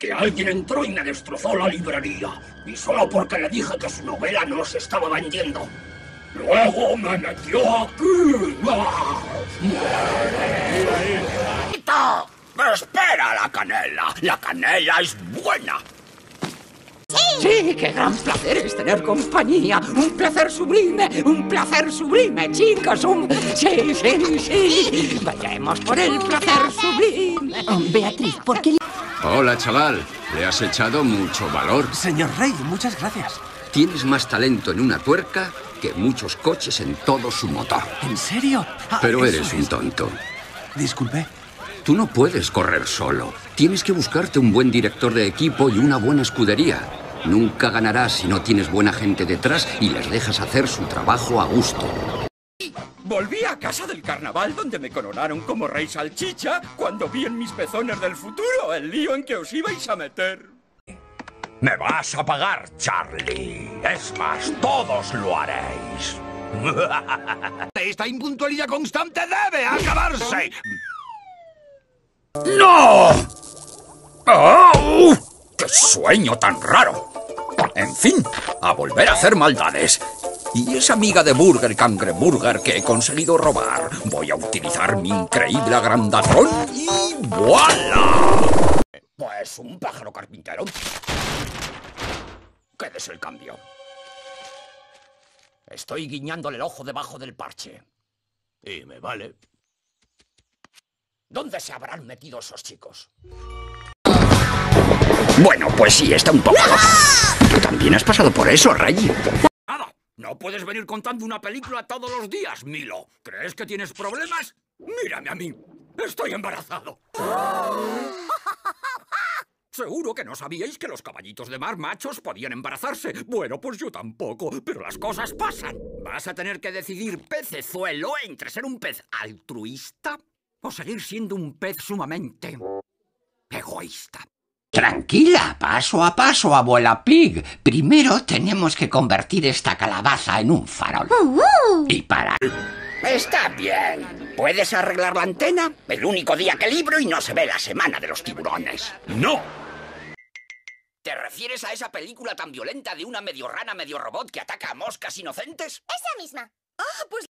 que alguien entró y me destrozó la librería. Y solo porque le dije que su novela no se estaba vendiendo. Luego me metió aquí. ¡Espera la canela! ¡La canela es buena! Sí, qué gran placer es tener compañía. Un placer sublime, un placer sublime, chicos. Un... Sí, sí, sí. Vayamos por el placer sublime. Oh, Beatriz, ¿por qué? Hola, chaval. Le has echado mucho valor. Señor Rey, muchas gracias. Tienes más talento en una tuerca que muchos coches en todo su motor. ¿En serio? Ah, Pero eres un tonto. Disculpe. Tú no puedes correr solo. Tienes que buscarte un buen director de equipo y una buena escudería. Nunca ganarás si no tienes buena gente detrás y les dejas hacer su trabajo a gusto. Volví a casa del carnaval donde me coronaron como rey salchicha cuando vi en mis pezones del futuro el lío en que os ibais a meter. Me vas a pagar, Charlie. Es más, todos lo haréis. Esta impuntualidad constante debe acabarse. ¡No! ¡Oh! ¡Qué sueño tan raro! En fin, a volver a hacer maldades. Y esa amiga de Burger Cangreburger que he conseguido robar. Voy a utilizar mi increíble agrandazón y ¡voilá! Pues un pájaro carpintero. ¿Qué des el cambio? Estoy guiñándole el ojo debajo del parche. Y me vale. ¿Dónde se habrán metido esos chicos? Bueno, pues sí, está un poco. Tú también has pasado por eso, Rey. No puedes venir contando una película todos los días, Milo. ¿Crees que tienes problemas? Mírame a mí. Estoy embarazado. Seguro que no sabíais que los caballitos de mar machos podían embarazarse. Bueno, pues yo tampoco, pero las cosas pasan. Vas a tener que decidir pecezuelo entre ser un pez altruista o seguir siendo un pez sumamente egoísta. Tranquila, paso a paso, abuela Pig. Primero tenemos que convertir esta calabaza en un farol. Y para... Está bien. ¿Puedes arreglar la antena? El único día que libro y no se ve la semana de los tiburones. ¡No! ¿Te refieres a esa película tan violenta de una medio rana, medio robot que ataca a moscas inocentes? Esa misma. Ah, pues